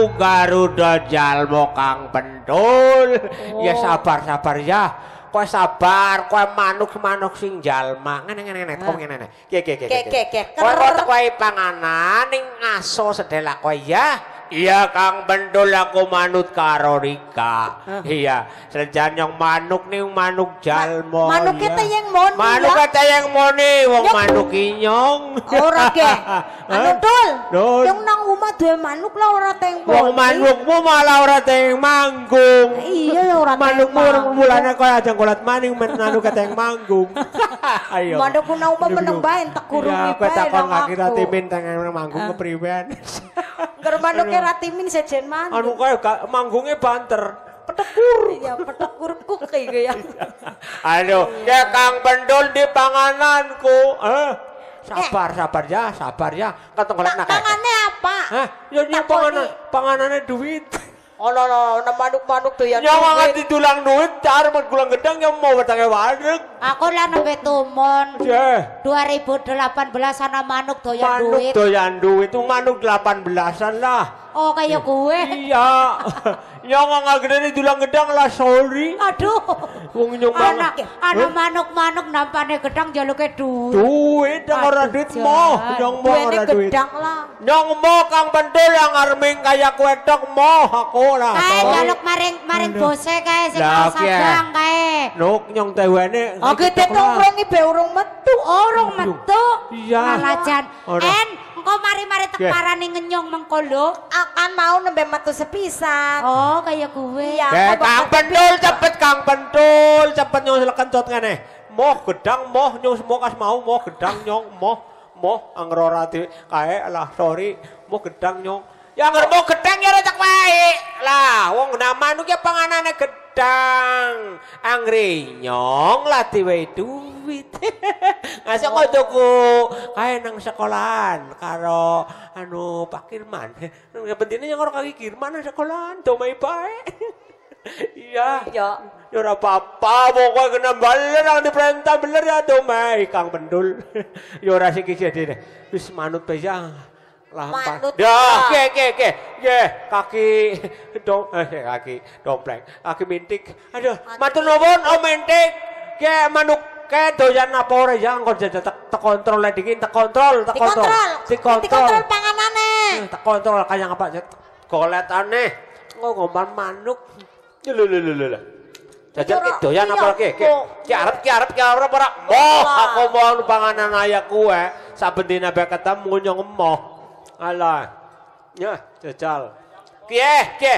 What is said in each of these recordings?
aku Garuda Jalmo Kang Pentul. Ya sabar sabar ya. Kowe sabar, kowe manuk-manuk sing jalma. Ngene ngene ngene, kok ngene ngene. Ki ki ki. Ki, ki. Kowe kowe panganan ning ngaso sedela kowe ya. Iya Kang Pentul aku manut karo Rika. Iya, sejan yang manuk nih manuk jalmo. manuk ya. kita yang moni Manuk ya. yang moni, wong manuk inyong. Ora ke. Anu. Dul. Yang nang omah duwe manuk lah ora teng Wong moni. manukmu malah ora teng manggung. Iya ya ora teng Manukmu mulane koyo ajang kolat maning men manuk kata yang manggung. Ayo. Manukku nang omah meneng bae entek kurungi Ya, kowe takon aku. ratimin teng manggung kepriwen. Ger manuke ratimin sejen manuk. Anu koyo gak manggungnya banter. Petekur. Iya petekur kuk iki ya. Aduh, ya Kang Pendul di pangananku. Eh, sabar, sabar ya, sabar ya. Kata kolat nak. Tangane apa? Hah? Ya Tak panganan, koni. panganannya duit. Oh no no, no manuk-manuk tuh ya. Nyawa nganti tulang duit, cara gulang gedang yang mau bertangga waduk. Aku lah nembe tumon. Ya, 2018 ana manuk doyan manuk duit. doyan duit, itu manuk 18-an lah. Oh kayak gue. Iya, nyawa nggak gede nih tulang gedang lah, sorry. Aduh. Wong nyong Anak banget. ana manuk-manuk nampane gedang jaluke duit. Duit, yang ora duit yang moh Duene ora duit. gedang lah. Nyong moh kang pentul yang arming kayak wedok moh aku lah. Kae sorry. jaluk maring maring bose kae sing bang kae. Nuk nyong tewane. Oh gede tongkrongi be urung metu. Urung metu. Iya. Ngalajan. Ora. En engko mari-mari tek Ki. parane ngenyong mengko lho. Akan mau nembe metu sepisan. Oh kayak gue. Iya. Eh, Kang Pentul biasa. cepet Kang Pentul, cepet nyong sila kencot ngene. Moh gedang moh nyong semua kas mau moh gedang nyong moh moh angrora di kae lah sorry moh gedang nyong. Ya anger moh gedang ya rejak wae. Lah wong nama nu ki panganane gedang. Anggre nyong lah diwe duit. Ngasih kok tuku kae nang sekolahan karo anu Pak Kirman. Yang pentingnya yang orang kaki Kirman nang sekolahan domai bae. Iya. Iya. Ya ora apa-apa, pokoknya kena bener yang diperintah bener ya domai Kang Pendul. ya ora sik iki dene. Wis manut bae ya. Manut Ya, lah. ke ke ke. Ye, kaki dom eh kaki dompleng, kaki mintik. Aduh, matur nuwun Om Mintik. Ke manuk ke doyan apa ora ya? Engko jajan tak tak kontrol lah dingin tak kontrol tak kontrol Dikontrol. dikontrol panganane. Eh, tak kontrol kayak apa goletane. Oh ngomban manuk. Lho lho lho lho jajan ki doyan apa ki ki ki arep ki arep ki arep ora. Moh aku mau panganan ayah kue saben dina ketemu nyong moh alah. Ya jajal. Ki eh ki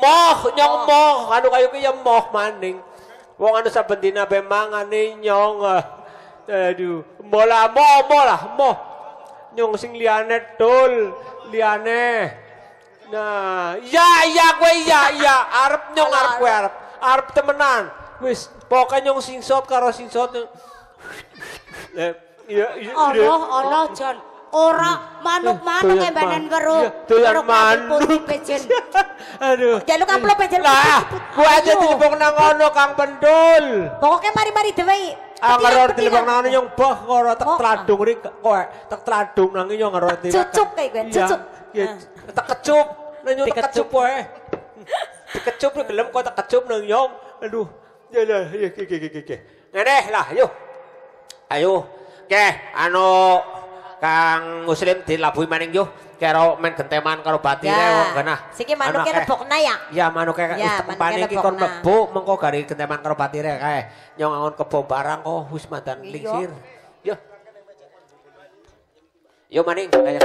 moh nyong moh. anu kayu ki ya moh maning. Wong anu saben dina bae mangane nyong ah. aduh mola moh lah moh. Nyong sing liyane dul liyane. Nah iya iya gue iya iya. Arep nyong arep gue arep. Arep temenan. Wis pokoknya nyong singsot karo singsot. Nyong Eh, iya iya iya. Allah Allah Jon. Ora manuk-manuk Doyan e karo iya, karo kabeh manuk. pejen. aduh. Jaluk amplop ya, jaluk lah gue aja telepon nang ono kang pendul. Pokoknya mari-mari dewe. Ah, Petilan, ngaror petilan. telepon nang ono nyong boh karo tak Oh. tradung ri kowe tak tradung nang telepon Cucuk kayak gue, Iya, cucuk. iya tak kecup. Nang nyong tak kecup kowe dikecup lu gelem kok tak kecup nang nyong. Aduh. Ya ya ya ki ki ki ki ki ngene lah yuk ayo. Ke anu Kang Muslim dilabui maning yo karo men genteman karo batire wong Ya. genah Siki manuknya Anak, eh. nebokna ya. Ya manuke Ya, tempane iki kon mlebu mengko gari genteman karo batire kae. Nyong angon kebo barang kok wis mandan Iya. lingsir. Yo. Yo maning kaya.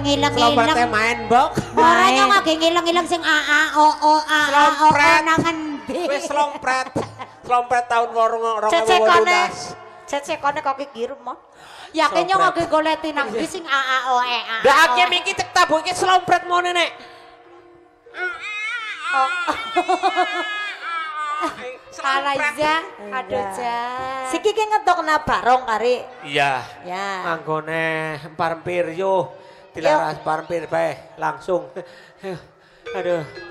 Ngilang-ngilang. main, Bok. Orangnya lagi ngilang-ngilang sing a a o o a a o o Slompret. nang endi. Wis selompret. Selompret tahun 2018. Cecekane. Cecekone kok iki rumah. Yakin yo Sopret. nggo goleti nang ndi sing a a o e a. Dah hakim iki cek tabu iki slompret mone nek. Kalaja, aduh Enggak. ja. Siki ki ngetokna barong kari. Iya. Ya. Anggone parempir yo. Dilaras parempir bae langsung. Aduh.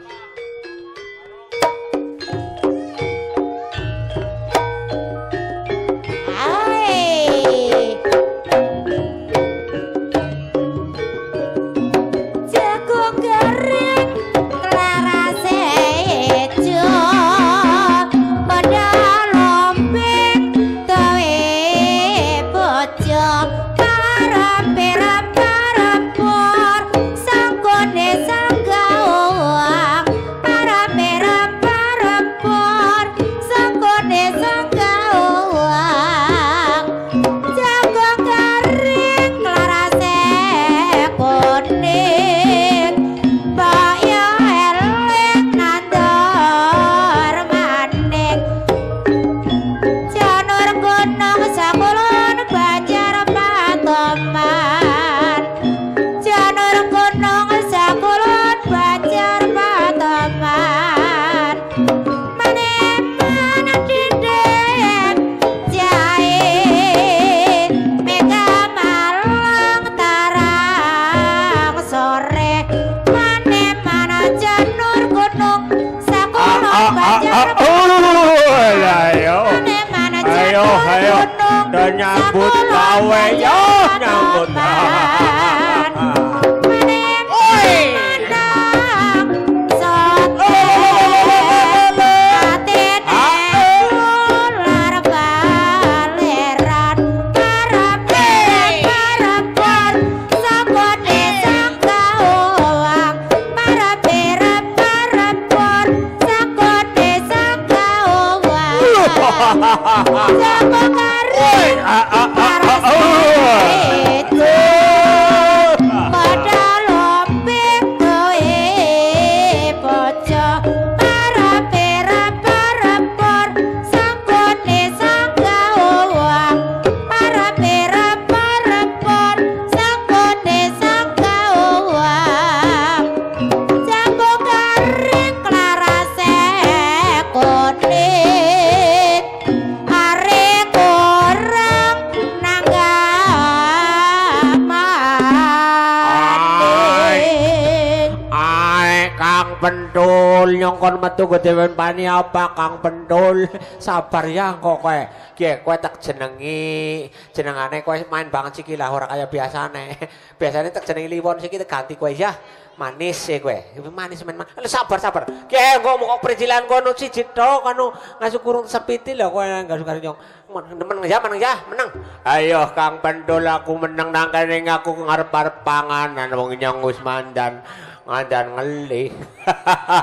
Pentul nyongkon metu gedewen pani apa Kang Pentul sabar ya kok kowe. Ki kowe tak jenengi. Jenengane kowe main banget siki lah ora kaya biasane. Biasane tak jenengi liwon siki tak ganti kowe ya. Manis ya kowe. Manis men. Alah, sabar sabar. Ki ngomong kok perizilan kono siji tok kono ngasuk kurung sepiti lho kowe enggak suka nyong. Men- menang ya menang ya menang ayo Kang Pentul aku menang nang kene aku ngarep-arep panganan wong nyong wis mandan ngadan ngeli.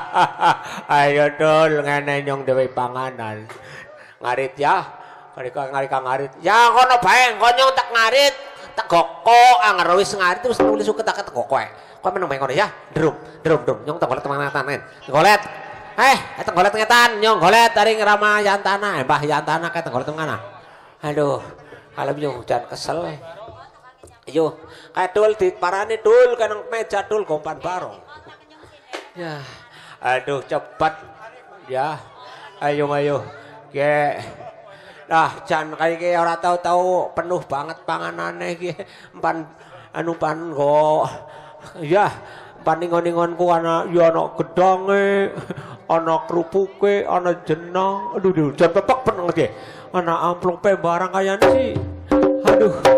Ayo dul ngene nyong dhewe panganan. Ngarit ya. Karika ngarika ngarit. Ya kono bae, nyong tak ngarit. Tak goko anger wis ngarit terus nulis suket tak goko kowe. Kowe meneng bae kono ya. Drum, drum, drum. Nyong tak golet teman tanen. Golet. Eh, tak golet ngetan, nyong golet taring Rama Yantana, eh, Mbah Yantana kae tak golet mana. Aduh, kalau nyong jangan kesel. eh. Kayak dul di parane dul kanang meja dul gompan barong. Ya, aduh cepat. Ya, ayo ayo. Ge. Nah, jan kayak ge ora tahu-tahu penuh banget panganane ge. Empan anu pan go. Ya, paningon-ingonku ana ya ana gedonge, ana krupuke, ana jenang. Aduh, aduh, jan pepek peneng ge. Ana amplop barang kayane sih. Aduh.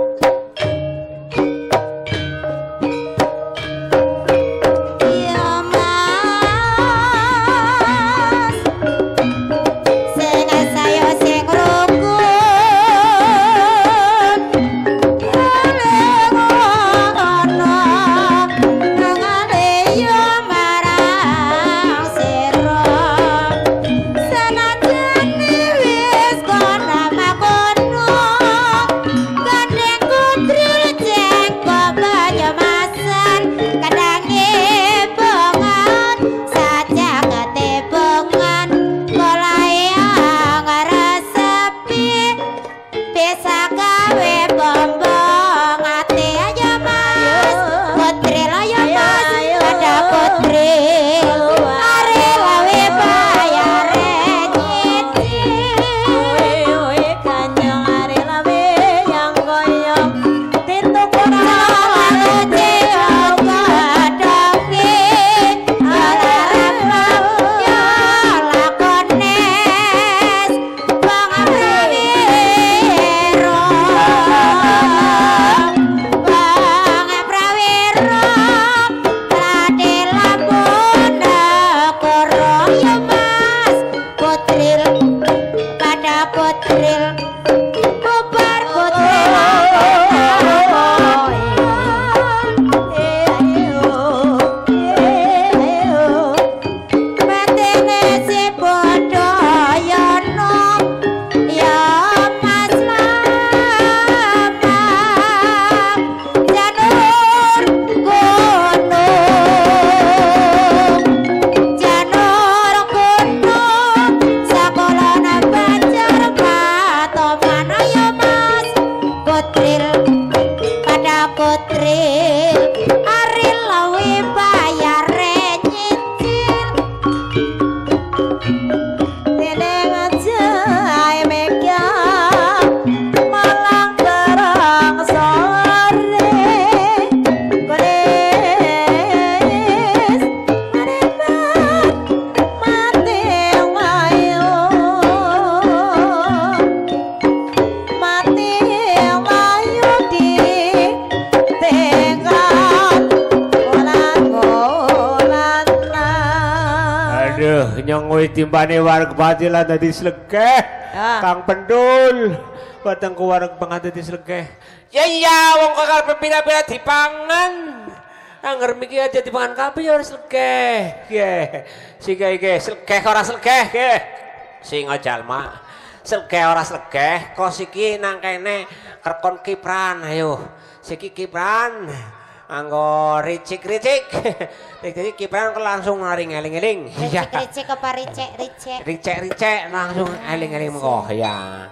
রে timbane wareg pati lah dadi slegeh. Ah. Kang Pendul, batang ku wareg banget dadi slegeh. Ya iya, wong kakal pepira-pira dipangan. Angger miki aja dipangan kabeh ya harus slegeh. Nggih. Sing iki slegeh ora slegeh nggih. Sing jalma. Slegeh ora slegeh, kos iki nang kene krekon kipran ayo. Siki kipran. Anggo ricik-ricik. Kipran kok langsung naring eling-eling. Iya. Ricik apa ricek Ricek-ricek langsung eling-eling mengko ya.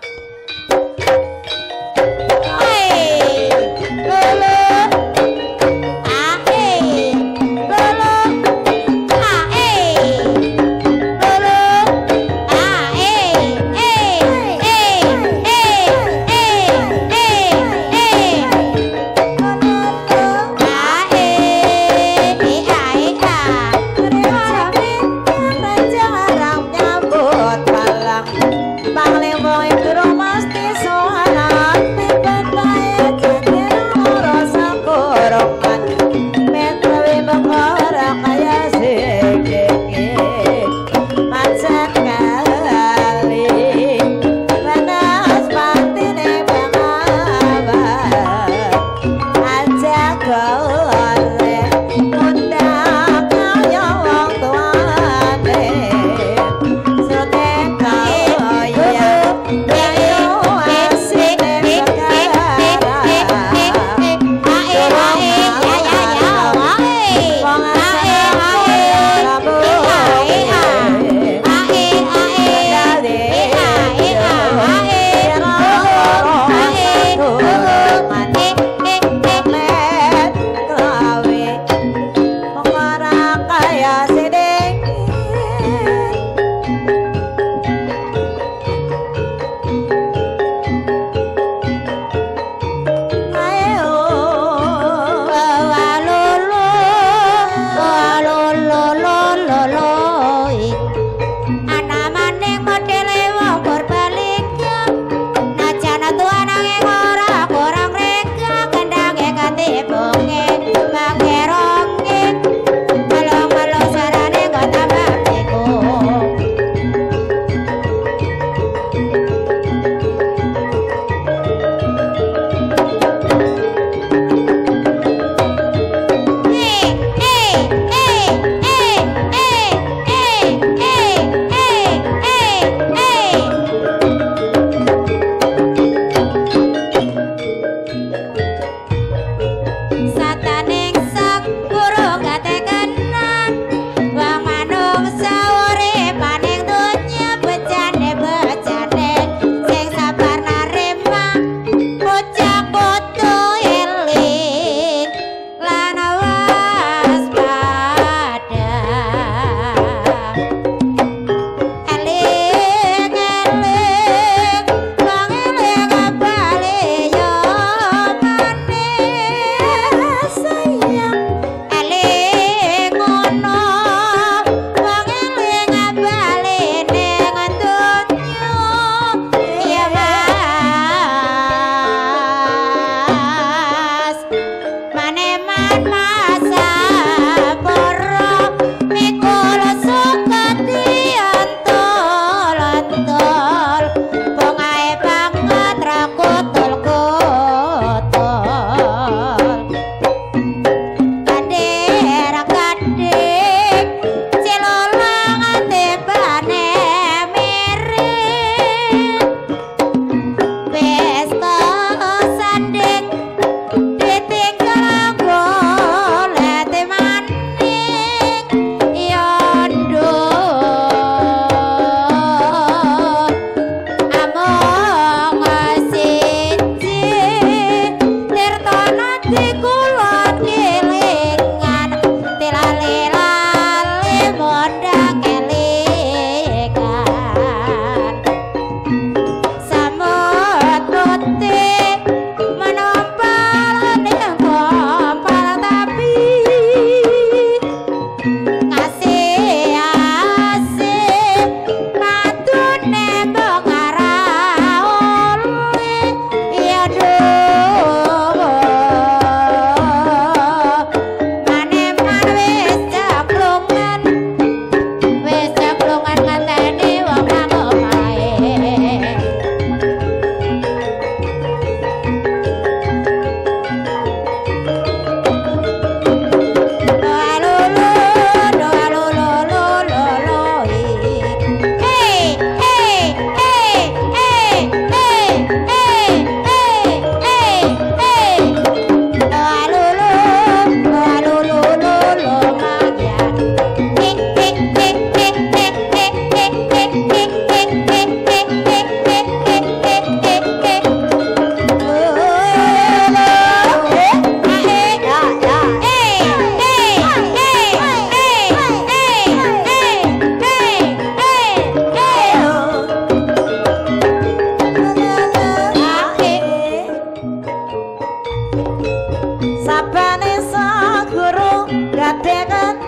Degan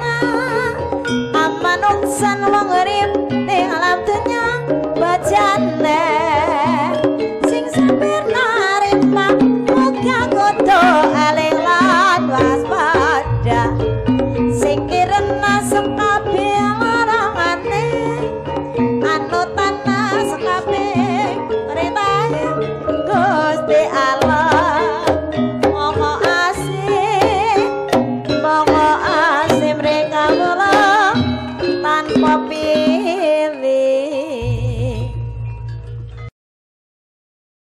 amanun san wong urip